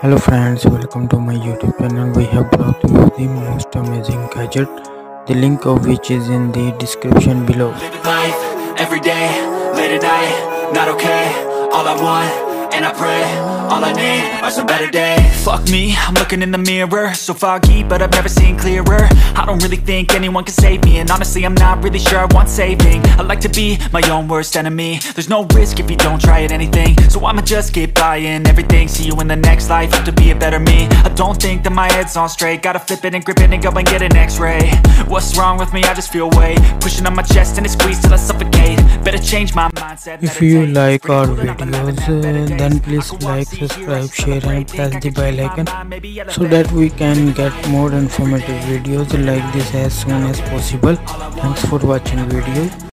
Hello friends, welcome to my YouTube channel. We have brought you the most amazing gadget, the link of which is in the description below. Living life, every day, late at night, not okay. All I want, and I pray, all I need are some better days. Fuck me, I'm looking in the mirror. So foggy, but I've never seen clearer. I don't really think anyone can save me And honestly, I'm not really sure I want saving. I like to be my own worst enemy. There's no risk if you don't try at anything So I'ma just keep buying everything See you in the next life, have to be a better me. I don't think that my head's on straight. Gotta flip it and grip it and go and get an x-ray. What's wrong with me? I just feel weight. Pushing on my chest and it squeezes till I suffocate. Better change my mindset. If you like our videos, uh, then please like, subscribe, share and press the bell icon so that we can get more informative videos like this as soon as possible. Thanks for watching video.